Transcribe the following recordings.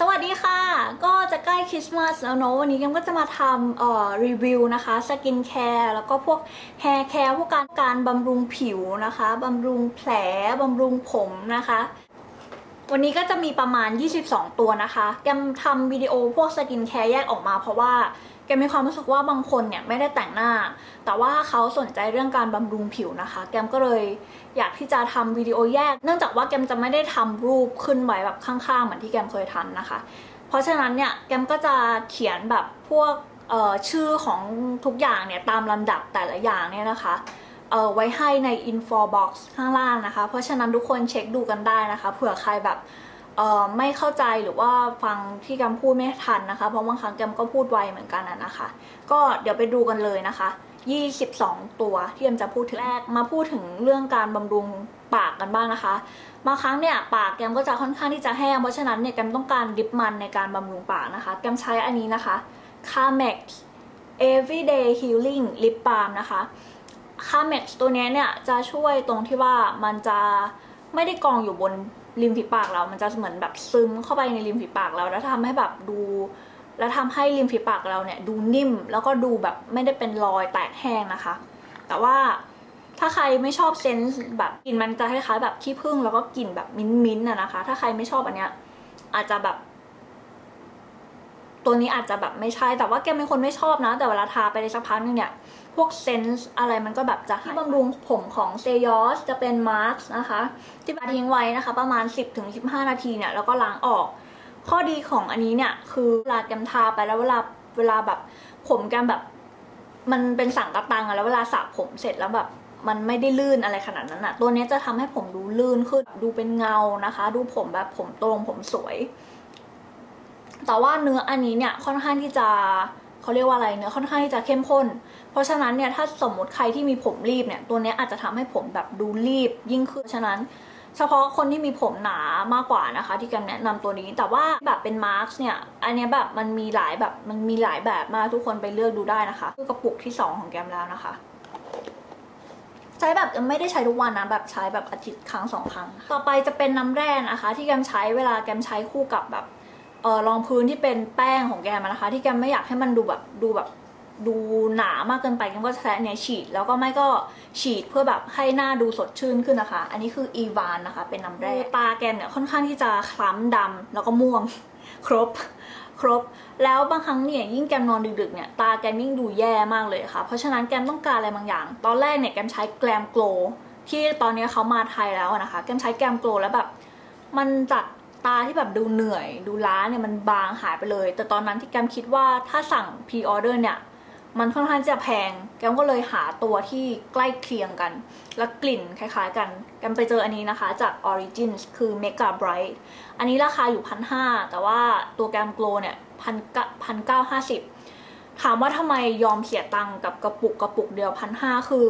สวัสดีค่ะ ก็จะใกล้คริสต์มาสแล้วเนอะวันนี้แกมก็จะมาทำเอ่อรีวิวนะคะ skincare แล้วก็พวก haircare พวกการการบำรุงผิวนะคะบำรุงแผลบำรุงผมนะคะ วันนี้ก็จะมีประมาณ 22 ตัวนะคะแกมทำวิดีโอพวก skincare แยกออกมาเพราะว่า แกมีความรู้สึกว่าบางคนเนี่ยไม่ได้แต่งหน้า แต่ว่าเขาสนใจเรื่องการบำรุงผิวนะคะ แกมก็เลยอยากที่จะทำวิดีโอแยก เนื่องจากว่าแกมจะไม่ได้ทำรูปขึ้นไว้แบบข้างๆเหมือนที่แกมเคยทำนะคะ เพราะฉะนั้นเนี่ยแกมก็จะเขียนแบบพวกชื่อของทุกอย่างเนี่ยตามลำดับแต่ละอย่างเนี่ยนะคะไว้ให้ใน info box ข้างล่างนะคะ เพราะฉะนั้นทุกคนเช็คดูกันได้นะคะ เผื่อใครแบบ ไม่เข้าใจหรือว่าฟังที่แกมพูดไม่ทันนะคะ เพราะบางครั้งแกมก็พูดไวเหมือนกันนะคะ ก็เดี๋ยวไปดูกันเลยนะคะ 22 ตัวที่แกมจะพูดถึงแรกมาพูดถึงเรื่องการบำรุงปากกันบ้างนะคะบางครั้งเนี่ยปากแกมก็จะค่อนข้างที่จะแห้งเพราะฉะนั้นเนี่ยแกมต้องการดิปมันในการบำรุงปากนะคะ แกมใช้อันนี้นะคะ c a m e x Everyday Healing Lip Balm นะคะ c a m e x ตัวเนี้ยเนี่ยจะช่วยตรงที่ว่ามันจะไม่ได้กองอยู่บน ริมฝีปากเรา มันจะเหมือนแบบซึมเข้าไปในริมฝีปากเราแล้วทำให้แบบดู แล้วทำให้ริมฝีปากเราเนี่ยดูนิ่มแล้วก็ดูแบบไม่ได้เป็นรอยแตกแห้งนะคะ แต่ว่าถ้าใครไม่ชอบเซนส์แบบกลิ่นมันจะคล้ายๆแบบขี้ผึ้งแล้วก็กลิ่นแบบมิ้นท์ๆอะนะคะ ถ้าใครไม่ชอบอันเนี้ยอาจจะแบบ ตัวนี้อาจจะแบบไม่ใช่แต่ว่าแกเป็นคนไม่ชอบนะ แต่เวลาทาไปในสักพักนึงเนี่ยพวกเซนส์อะไรมันก็แบบจะที่บำรุงผมของเซยอสจะเป็นมาร์กนะคะ ที่ทิ้งไว้นะคะ ประมาณ 10-15 นาทีเนี่ยแล้วก็ล้างออก ข้อดีของอันนี้เนี่ยคือเวลาแกมทาไปแล้วเวลาเวลาแบบผมแกมแบบ มันเป็นสังกะตังอะแล้วเวลาสระผมเสร็จแล้วแบบมันไม่ได้ลื่นอะไรขนาดนั้นอะตัวนี้จะทำให้ผมดูลื่นขึ้นดูเป็นเงานะคะ ดูผมแบบผมตรงผมสวย แต่ว่าเนื้ออันนี้เนี่ยค่อนข้างที่จะเขาเรียกว่าอะไรเนื้อค่อนข้างที่จะเข้มข้น เพราะฉะนั้นเนี่ยถ้าสมมติใครที่มีผมรีบเนี่ยตัวนี้อาจจะทำให้ผมแบบดูรีบยิ่งขึ้นฉะนั้นเฉพาะคนที่มีผมหนามากกว่านะคะ ที่กันแนะนำตัวนี้แต่ว่าแบบเป็นมาร์กเนี่ยอันนี้แบบมันมีหลายแบบมันมีหลายแบบมากทุกคนไปเลือกดูได้นะคะคือกระปุกที่ 2 ของแกมแล้วนะคะ ใช้แบบไม่ได้ใช้ทุกวันนะแบบใช้แบบอาทิตย์ครั้งสองครั้ง ต่อไปจะเป็นน้ำแร่นะคะ ที่แกมใช้เวลาแกมใช้คู่กับแบบ เออรองพื้นที่เป็นแป้งของแกมนะคะ ที่แกมไม่อยากให้มันดูแบบดูแบบดูหนามากเกินไปแกมก็จะใช้อันเนี้ยฉีด แล้วก็ไม่ก็ฉีดเพื่อแบบให้หน้าดูสดชื่นขึ้นนะคะ อันนี้คืออีวานนะคะ เป็นน้ำแร่ตาแกมเนี่ยค่อนข้างที่จะคล้ำดำแล้วก็ม่วง ครบครบ แล้วบางครั้งเนี่ยยิ่งแกมนอนดึกๆเนี่ยตาแกมยิ่งดูแย่มากเลยค่ะ เพราะฉะนั้นแกมต้องการอะไรบางอย่าง ตอนแรกเนี่ยแกมใช้ GlamGlow ที่ตอนนี้เขามาไทยแล้วนะคะ แกมใช้ GlamGlow แล้วแบบ มันจาก ตาที่แบบดูเหนื่อย ดูล้าเนี่ยมันบางหายไปเลย แต่ตอนนั้นที่แกมคิดว่าถ้าสั่ง pre-order เนี่ยมันค่อนข้างจะแพง แกมก็เลยหาตัวที่ใกล้เคียงกัน แล้วกลิ่นคล้ายๆกัน แกมไปเจออันนี้นะคะจาก Origins คือ Mega Bright อันนี้ราคาอยู่พันห้าแต่ว่าตัวแกมโกลเนี่ยพันพันเก้าห้าสิบถามว่าทำไมยอมเสียตังค์กับกระปุกกระปุกเดียวพันห้าคือ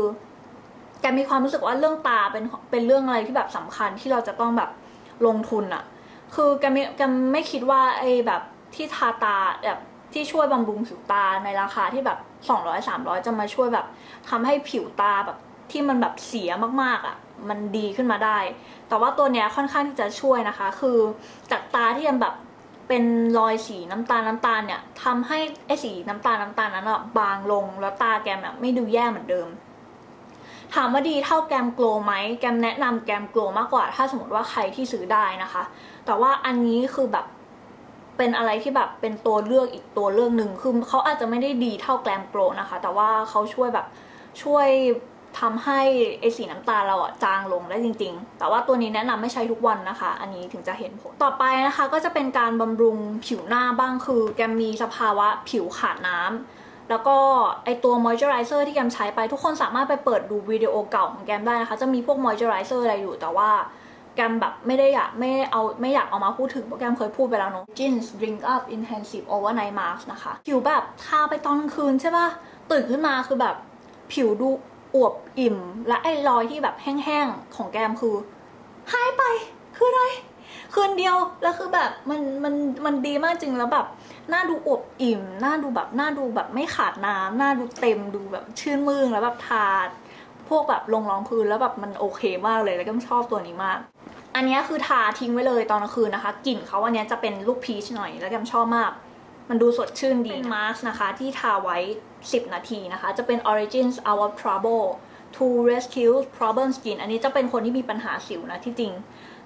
แกมีความรู้สึกว่าเรื่องตาเป็นเป็นเรื่องอะไรที่แบบสำคัญที่เราจะต้องแบบลงทุนอะ คือแกไม่แกไม่คิดว่าไอ้แบบที่ทาตาแบบที่ช่วยบำรุงผิวตาในราคาที่แบบ 200 300 จะมาช่วยแบบทำให้ผิวตาแบบที่มันแบบเสียมากๆอะ่ะ มันดีขึ้นมาได้ แต่ว่าตัวเนี้ยค่อนข้างที่จะช่วยนะคะ คือจากตาที่ยังแบบเป็นรอยสีน้ำตาลน้ำตาลเนี่ยทำให้ไอ้สีน้ำตาลน้ำตาลนั้นอะบางลงแล้วตาแกแบบไม่ดูแย่เหมือนเดิม ถามว่าดีเท่าแกมโกลไหมแกมแนะนำแกมโกลมากกว่า ถ้าสมมติว่าใครที่ซื้อได้นะคะ แต่ว่าอันนี้คือแบบเป็นอะไรที่แบบเป็นตัวเลือกอีกตัวเลือกหนึ่งคือเขาอาจจะไม่ได้ดีเท่าแกลมโกลนะคะ แต่ว่าเขาช่วยแบบช่วยทำให้ไอ้สีน้ำตาลเราอะจางลงได้จริง ๆ แต่ว่าตัวนี้แนะนำไม่ใช้ทุกวันนะคะ อันนี้ถึงจะเห็นผล ต่อไปนะคะ ก็จะเป็นการบำรุงผิวหน้าบ้างคือ แกมมีสภาวะผิวขาดน้ำ แล้วก็ไอ้ตัวมอยเจอไรเซอร์ที่แกมใช้ไปทุกคนสามารถไปเปิดดูวิดีโอเก่าของแกมได้นะคะ จะมีพวกมอยเจอไรเซอร์อะไรอยู่แต่ว่าแกมแบบไม่ได้อยากไม่เอาไม่อยากเอามาพูดถึงเพราะแกมเคยพูดไปแล้วเนาะ Jeans Drink Up Intensive Overnight Mask นะคะผิวแบบทาไปตอนกลางคืนใช่ปะตื่นขึ้นมาคือแบบผิวดูอวบอิ่ม และไอ้รอยที่แบบแห้งๆของแกมคือหายไปคืออะไร คืนเดียวแล้วคือแบบมันมันมันดีมากจริงแล้วแบบหน้าดูอวบอิ่มหน้าดูแบบหน้าดูแบบไม่ขาดน้ำหน้าดูเต็มดูแบบชื่นมื่นแล้วแบบทาพวกแบบลงรองพื้นแล้วแบบมันโอเคมากเลยแล้วก็ชอบตัวนี้มากอันนี้คือทาทิ้งไว้เลยตอนกลางคืนนะคะกลิ่นเขาอันนี้จะเป็นลูกพีชหน่อยแล้วแกมชอบมาก มันดูสดชื่นดีเป็นมาสก์นะคะที่ทาไว้ 10 นาทีนะคะ จะเป็น Origins Our Trouble to Rescue Problem Skin อันนี้จะเป็นคนที่มีปัญหาสิวนะที่จริง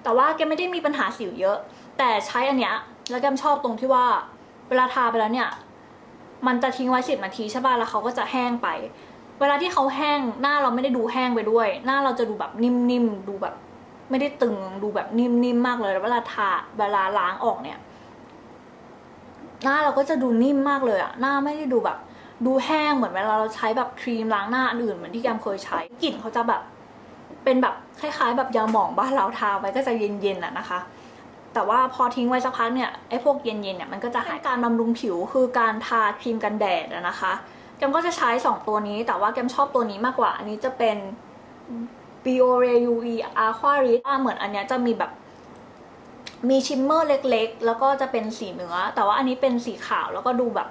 แต่ว่าแกไม่ได้มีปัญหาสิวเยอะ แต่ใช้อันเนี้ยแล้วแกมชอบตรงที่ว่าเวลาทาไปแล้วเนี่ย มันจะทิ้งไว้สิบนาทีใช่ป่ะแล้วเขาก็จะแห้งไป เวลาที่เขาแห้งหน้าเราไม่ได้ดูแห้งไปด้วย หน้าเราจะดูแบบนิ่มๆดูแบบ ไม่ได้ตึงดูแบบนิ่มๆมากเลยแล้วเวลาทาเวลาล้างออกเนี่ย หน้าเราก็จะดูนิ่มมากเลยอะหน้าไม่ได้ดูแบบ ดูแห้งเหมือนเวลาเราใช้แบบครีมล้างหน้าอื่นเหมือนที่แกมเคยใช้กลิ่นเขาจะแบบ เป็นแบบคล้าย ๆ แบบยาหมองบ้านเราทาไว้ก็จะเย็นๆอะนะคะ แต่ว่าพอทิ้งไว้สักพักเนี่ยไอ้พวกเย็นๆเนี่ยมันก็จะหายการบำรุงผิวคือการทาครีมกันแดดนะคะแกมก็จะใช้ 2 ตัวนี้แต่ว่าแกมชอบตัวนี้มากกว่า อันนี้จะเป็น Biore UV Aqua Rich เหมือนอันเนี้ยจะมีแบบมี shimmer เล็กๆ แล้วก็จะเป็นสีเนื้อ แต่ว่าอันนี้เป็นสีขาวแล้วก็ดูแบบ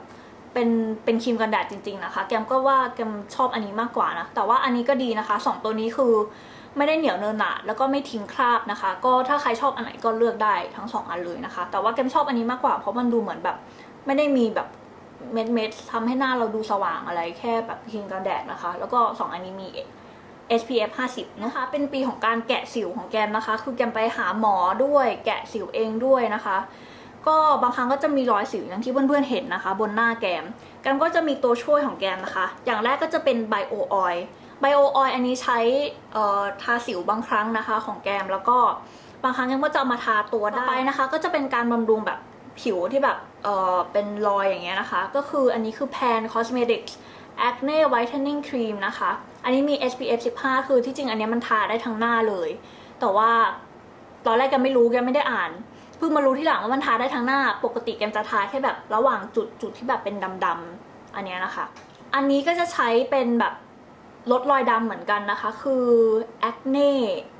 เป็นเป็นครีมกันแดดจริงๆนะคะ แกมก็ว่าแกมชอบอันนี้มากกว่านะ แต่ว่าอันนี้ก็ดีนะคะ 2 ตัวนี้คือ ไม่ได้เหนียวเหนอะหนะแล้วก็ไม่ทิ้งคราบนะคะ ก็ถ้าใครชอบอันไหนก็เลือกได้ทั้ง 2 อันเลยนะคะ แต่ว่าแกมชอบอันนี้มากกว่าเพราะมันดูเหมือนแบบ ไม่ได้มีแบบเม็ดเม็ดทำให้หน้าเราดูสว่างอะไรแค่แบบครีมกันแดดนะคะ แล้วก็ 2 อันนี้มี SPF 50 นะคะ เป็นปีของการแกะสิวของแกมนะคะ คือแกมไปหาหมอด้วยแกะสิวเองด้วยนะคะ ก็บางครั้งก็จะมีรอยสิวอย่างที่เพื่อนๆเห็นนะคะ บนหน้าแกมแกมก็จะมีตัวช่วยของแกมนะคะ อย่างแรกก็จะเป็นไบโอออยล์ ไบโอออยอันนี้ใช้ทาสิวบางครั้งนะคะ ของแกมแล้วก็บางครั้งแกมก็จะมาทาตัวได้ไปนะคะ ก็จะเป็นการบำรุงแบบผิวที่แบบเออเป็นรอยอย่างเงี้ยนะคะ ก็คืออันนี้คือ Pan Cosmetics Acne Whitening Cream นะคะ อันนี้มี SPF 15 คือที่จริงอันนี้มันทาได้ทั้งหน้าเลย แต่ว่าตอนแรกแกไม่รู้แกไม่ได้อ่านเพิ่งมารู้ที่หลังว่ามันทาได้ทั้งหน้า ปกติแกมจะทาแค่แบบระหว่างจุดจุดที่แบบเป็นดำๆอันนี้นะคะ อันนี้ก็จะใช้เป็นแบบ ลดรอยดำเหมือนกันนะคะ คือ Acne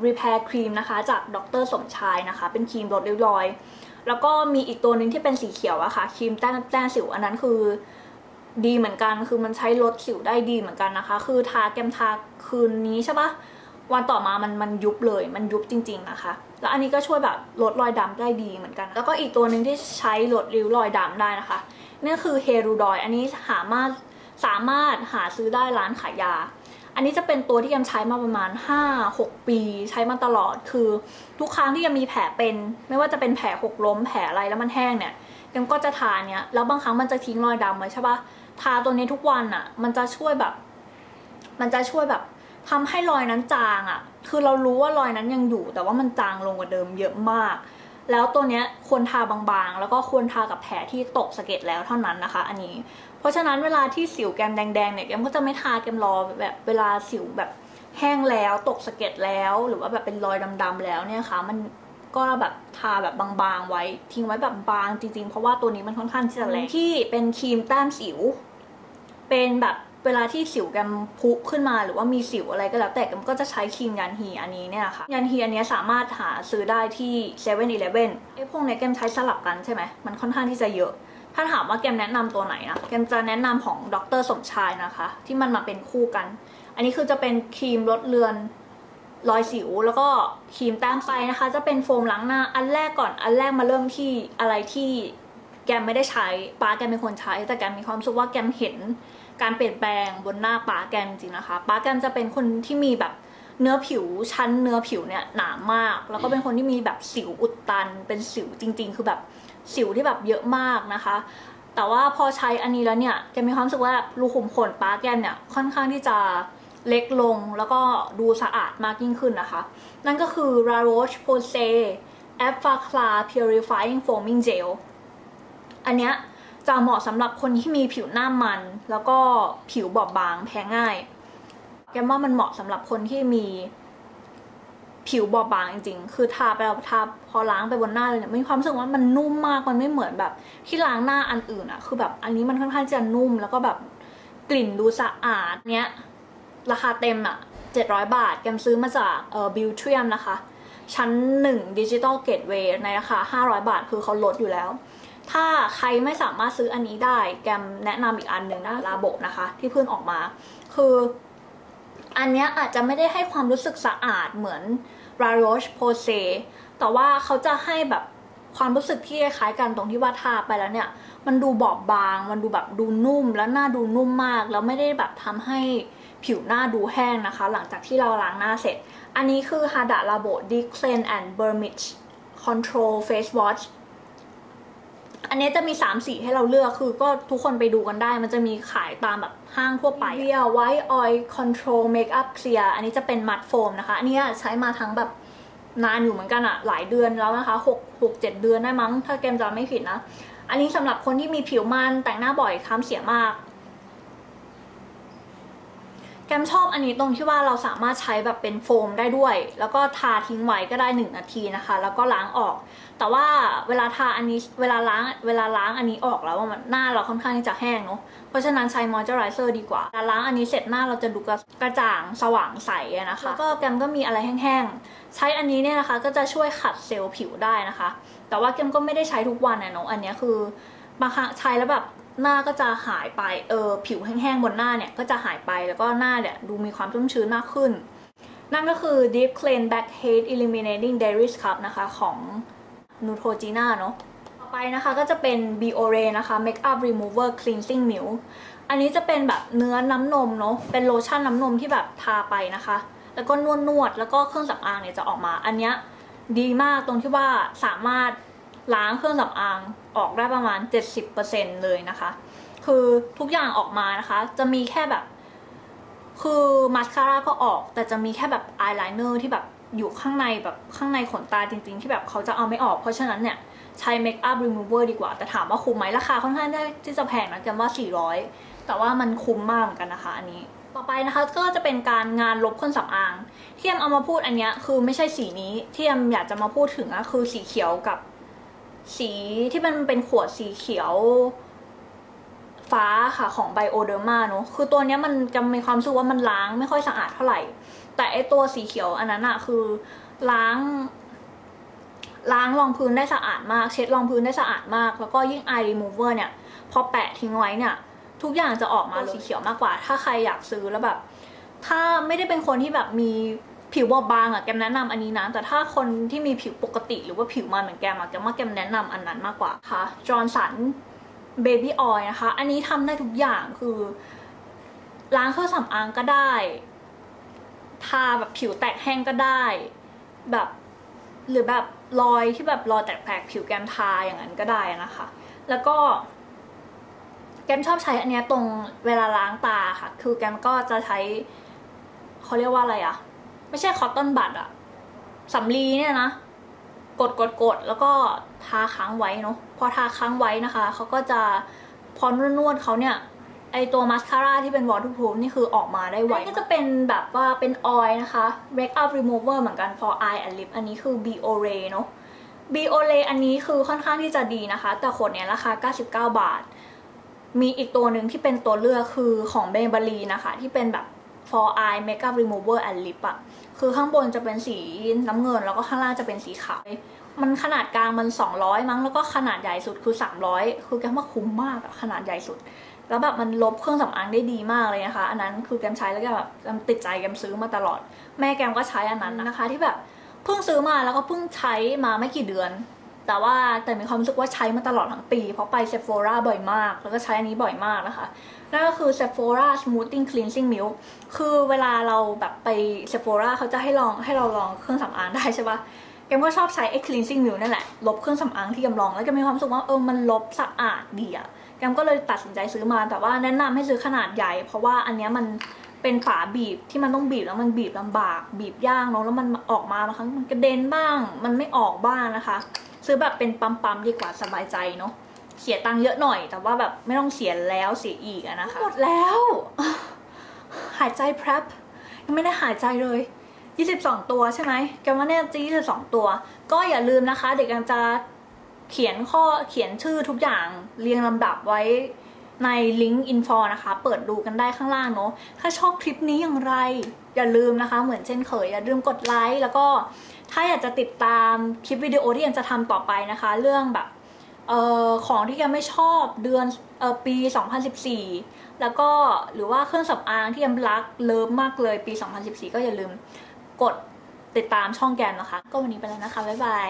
Repair Cream นะคะ จากดรสมชายนะคะ เป็นครีมลดริ้วรอย แล้วก็มีอีกตัวหนึ่งที่เป็นสีเขียวอะคะ่ะครีมแต้แต้สิวอันนั้นคือดีเหมือนกันคือมันใช้ลดสิวได้ดีเหมือนกันนะคะ คือทาแกมทาคืนนี้ใช่ปะวันต่อมามันมันยุบเลย มันยุบจริง ๆนะคะ แล้วอันนี้ก็ช่วยแบบลดรอยดำได้ดีเหมือนกัน แล้วก็อีกตัวหนึ่งที่ใช้ลดริ้วรอยดำได้นะคะนี่คือเฮรูดอย อันนี้สามารถสามารถหาซื้อได้ร้านขายยา อันนี้จะเป็นตัวที่ยำใช้มาประมาณ 5-6 ปีใช้มาตลอดคือทุกครั้งที่ยำมีแผลเป็น ไม่ว่าจะเป็นแผลหกล้มแผลอะไรแล้วมันแห้งเนี่ยยำก็จะทาเนี้ยแล้วบางครั้งมันจะทิ้งรอยดำไว้ใช่ปะทาตัวนี้ทุกวันอะ่ะ มันจะช่วยแบบ มันจะช่วยแบบทำให้รอยนั้นจางอะ่ะ คือเรารู้ว่ารอยนั้นยังอยู่แต่ว่ามันจางลงกว่าเดิมเยอะมาก แล้วตัวเนี้ยควรทาบางๆ แล้วก็ควรทากับแผลที่ตกสะเก็ดแล้วเท่านั้นนะคะ อันนี้ เพราะฉะนั้นเวลาที่สิวแกมแดงๆเนี่ยแกมก็จะไม่ทาแกมรอแบบเวลาสิวแบบแห้งแล้วตกสะเก็ดแล้ว หรือว่าแบบเป็นรอยดำๆแล้วเนี่ยค่ะมันก็แบบทาแบบบางๆไว้ ทิ้งไว้แบบบางจริงๆ เพราะว่าตัวนี้มันค่อนข้างที่จะแรงที่เป็นครีมแต้มสิว เป็นแบบ เวลาที่สิวแกมพุขึ้นมาหรือว่ามีสิวอะไรก็แล้วแต่แกมก็จะใช้ครีมยันฮีอันนี้เนี่ยค่ะยันฮีอันนี้สามารถหาซื้อได้ที่7 e เ e ่ e อไอ้พวกเนี้แกมใช้สลับกันใช่ไหมมันค่อนข้างที่จะเยอะ ถ้าถามว่าแกมแนะนำตัวไหนนะแกมจะแนะนำของดรสมชายนะคะ ที่มันมาเป็นคู่กัน อันนี้คือจะเป็นครีมลดเลือนรอยสิวแล้วก็ครีมแต้มไปนะคะ จะเป็นโฟมล้างหน้าอันแรกก่อนอันแรกมาเริ่มที่อะไรที่แกมไม่ได้ใช้ป้าแกมเป็นคนใช้ แต่แกมมีความรู้สึกว่าแกมเห็น การเปลี่ยนแปลงบนหน้าป้าแกมจริงนะคะป้าแกมจะเป็นคนที่มีแบบเนื้อผิวชั้นเนื้อผิวเนี่ยหนามาก แล้วก็เป็นคนที่มีแบบสิวอุดตัน เป็นสิวจริง ๆ คือแบบสิวที่แบบเยอะมากนะคะ แต่ว่าพอใช้อันนี้แล้วเนี่ยแกมีความรู้สึกว่ารูขุมขนป้าแกมเนี่ยค่อนข้างที่จะเล็กลงแล้วก็ดูสะอาดมากยิ่งขึ้นนะคะ นั่นก็คือ La Roche Posay a f a c l a Purifying Foaming Gel อันเนี้ย จะเหมาะสำหรับคนที่มีผิวหน้ามัน แล้วก็ผิวบอบบางแพ้ง่ายแกว่ามันเหมาะสำหรับคนที่มีผิวบอบบางจริงๆ คือทาไปแล้วทาพอล้างไปบนหน้าเลยเนี่ยมีความรู้สึกว่ามันนุ่มมาก มันไม่เหมือนแบบ ที่ล้างหน้าอันอื่นอะคือแบบอันนี้มันค่อนข้างจะนุ่ม แล้วก็แบบกลิ่นดูสะอาดเนี้ย ราคาเต็มอะ700 บาท แกมซื้อมาจากเอ่อ Beautrium นะคะ ชั้น1 Digital Gateway ในราคา 500 บาท คือเขาลดอยู่แล้ว ถ้าใครไม่สามารถซื้ออันนี้ได้ แกมแนะนำอีกอันหนึ่งนะ Labo นะคะ ที่เพิ่งออกมา คือ อันนี้อาจจะไม่ได้ให้ความรู้สึกสะอาดเหมือน La Roche Posay แต่ว่าเขาจะให้แบบความรู้สึกที่คล้ายกันตรงที่ว่าทาไปแล้วเนี่ย มันดูบอบบาง มันดูแบบดูนุ่มแล้วหน้าดูนุ่มมาก แล้วไม่ได้แบบทำให้ผิวหน้าดูแห้งนะคะ หลังจากที่เราล้างหน้าเสร็จ อันนี้คือ Hada Labo Deep Clean and Blemish Control Face Wash อันนี้จะมี 3 สีให้เราเลือกคือก็ทุกคนไปดูกันได้ มันจะมีขายตามแบบห้างทั่วไป Nivea White Oil Control Makeup Clear อันนี้จะเป็น mud foam นะคะ อันนี้ใช้มาทั้งแบบนานอยู่เหมือนกันอะหลายเดือนแล้วนะคะหกหกเจ็ดเดือนได้มั้ง ถ้าเกมจำไม่ผิดนะ อันนี้สำหรับคนที่มีผิวมันแต่งหน้าบ่อยค้ำเสียมาก แกมชอบอันนี้ตรงที่ว่าเราสามารถใช้แบบเป็นโฟมได้ด้วย แล้วก็ทาทิ้งไว้ก็ได้ 1 นาทีนะคะ แล้วก็ล้างออก แต่ว่าเวลาทาอันนี้เวลาล้างเวลาล้างอันนี้ออกแล้วมันหน้าเราค่อนข้างที่จะแห้งเนาะเพราะฉะนั้นใช้มอยเจอไรเซอร์ดีกว่าเวลาล้างอันนี้เสร็จหน้าเราจะดูกระจ่างสว่างใสนะคะแล้วก็แกมก็มีอะไรแห้งๆใช้อันนี้เนี่ยนะคะ ก็จะช่วยขัดเซลล์ผิวได้นะคะ แต่ว่าแกมก็ไม่ได้ใช้ทุกวันนะเนาะอันนี้คือบางครั้งใช้แล้วแบบ หน้าก็จะหายไป เออผิวแห้งๆบนหน้าเนี่ยก็จะหายไปแล้วก็หน้าเนี่ยดูมีความชุ่มชื้นมากขึ้น นั่นก็คือ Deep Clean Blackhead Eliminating Dairy Scrub นะคะของ Neutrogena เนาะต่อไปนะคะก็จะเป็น Biore นะคะ Makeup Remover Cleansing Milk อันนี้จะเป็นแบบเนื้อน้ำนมเนาะเป็นโลชั่นน้ำนมที่แบบทาไปนะคะ แล้วก็นวดนวดแล้วก็เครื่องสำอางเนี่ยจะออกมา อันเนี้ยดีมากตรงที่ว่าสามารถล้างเครื่องสำอาง ออกได้ประมาณ 70%เลยนะคะ คือทุกอย่างออกมานะคะ จะมีแค่แบบ คือ mascara ก็ออก แต่จะมีแค่แบบอายไลเนอร์ที่แบบอยู่ข้างในแบบข้างในขนตาจริง ๆ ที่แบบเขาจะเอาไม่ออก เพราะฉะนั้นเนี่ยใช้เมคอัพรีมูเวอร์ดีกว่า แต่ถามว่าคุ้มไหมราคาค่อนข้างที่จะแพงนะกันว่า 400 แต่ว่ามันคุ้มมากเหมือนกันนะคะอันนี้ต่อไปนะคะก็จะเป็นการงานลบเครื่องสำอางที่แกมเอามาพูดอันนี้คือไม่ใช่สีนี้ที่แกมอยากจะมาพูดถึงอะคือสีเขียวกับ สีที่มันเป็นขวดสีเขียวฟ้าค่ะของ Bioderma เนาะคือตัวเนี้ยมันจะมีความรู้สึกว่ามันล้างไม่ค่อยสะอาดเท่าไหร่ แต่ไอตัวสีเขียวอันนั้นอะคือล้าง ล้างรองพื้นได้สะอาดมาก เช็ดรองพื้นได้สะอาดมาก แล้วก็ยิ่ง eye remover เนี่ย พอแปะทิ้งไว้เนี่ย ทุกอย่างจะออกมาสีเขียวมากกว่า ถ้าใครอยากซื้อแล้วแบบ ถ้าไม่ได้เป็นคนที่แบบมี ผิวบอบบางอะแกมแนะนำอันนี้นะแต่ถ้าคนที่มีผิวปกติ หรือว่าผิวมันเหมือนแกมอะแกมว่าแกมแนะนำอันนั้นมากกว่าค่ะจอร์นสันเบบี้ออยนะคะ อันนี้ทำได้ทุกอย่างคือล้างเครื่องสำอางก็ได้ ทาแบบผิวแตกแห้งก็ได้ แบบหรือแบบรอยที่แบบรอยแตกๆผิวแกมทาอย่างนั้นก็ได้นะคะ แล้วก็แกมชอบใช้อันเนี้ยตรงเวลาล้างตาค่ะ คือแกมก็จะใช้เขาเรียกว่าอะไรอะ ไม่ใช่คอตตอนบัดอะสำลีเนี่ยนะกดกดกดแล้วก็ทาค้างไว้เนาะพอทาค้างไว้นะคะเขาก็จะพอนวดๆเขาเนี่ยไอตัวมาสคาร่าที่เป็น waterproof นี่คือออกมาได้ไวก็จะเป็นแบบว่าเป็นออยล์นะคะ makeup remover เหมือนกัน for eye and lip อันนี้คือ Biore เนาะ Biore อันนี้คือค่อนข้างที่จะดีนะคะ แต่ขวดเนี้ยราคา 99 บาท มีอีกตัวหนึ่งที่เป็นตัวเลือกคือของ Maybelline นะคะ ที่เป็นแบบ for eye makeup remover and lip อะ คือข้างบนจะเป็นสีน้ำเงิน แล้วก็ข้างล่างจะเป็นสีขาว มันขนาดกลางมัน 200 มั้ง แล้วก็ขนาดใหญ่สุดคือ 300 คือแกว่าคุ้มมากอะขนาดใหญ่สุด แล้วแบบมันลบเครื่องสำอางได้ดีมากเลยนะคะ อันนั้นคือแกมใช้แล้วแกแบบติดใจแกมซื้อมาตลอด แม่แกมก็ใช้อันนั้นนะคะ ที่แบบเพิ่งซื้อมาแล้วก็เพิ่งใช้มาไม่กี่เดือน แต่ว่าแต่มีความรู้สึกว่าใช้มาตลอดทั้งปี เพราะไปเซฟโฟราบ่อยมาก แล้วก็ใช้อันนี้บ่อยมากนะคะ นั่นก็คือ Sephora Smoothing Cleansing Milk คือเวลาเราแบบไป Sephora เขาจะให้ลองให้เราลองเครื่องสำอางได้ใช่ปะแกมก็ชอบใช้ไอ้ cleansing milk นั่นแหละ ลบเครื่องสำอางที่แกมลอง แล้วแกมีความรู้สึกว่าเออมันลบสะอาดดีอะแกมก็เลยตัดสินใจซื้อมา แต่ว่าแนะนำให้ซื้อขนาดใหญ่ เพราะว่าอันเนี้ยมันเป็นฝาบีบที่มันต้องบีบแล้วมันบีบลำบาก บีบยากเนาะแล้วมันออกมาบางครั้งมันกระเด็นบ้าง มันไม่ออกบ้างนะคะ ซื้อแบบเป็นปั๊มๆดีกว่าสบายใจเนาะเสียตังค์เยอะหน่อย แต่ว่าแบบไม่ต้องเสียแล้วเสียอีกอะนะคะ หมดแล้ว หายใจแพรบยังไม่ได้หายใจเลย 22 ตัวใช่ไหมแกว่าเนี่ยจะ22 ตัว ก็อย่าลืมนะคะ เด็กกันจะเขียนข้อเขียนชื่อทุกอย่างเรียงลำดับไว้ในลิงก์อินฟอนะคะ เปิดดูกันได้ข้างล่างเนาะถ้าชอบคลิปนี้อย่างไร อย่าลืมนะคะ เหมือนเช่นเคยอย่าลืมกดไลค์แล้วก็ ถ้าอยากจะติดตามคลิปวิดีโอที่ยังจะทำต่อไปนะคะ เรื่องแบบเอ่อของที่ยังไม่ชอบเดือนเอ่อปี 2014 แล้วก็หรือว่าเครื่องสำอางที่ยังรักเลิฟมากเลยปี 2014 ก็อย่าลืมกดติดตามช่องแกนนะคะ ก็วันนี้ไปแล้วนะคะ บ๊ายบาย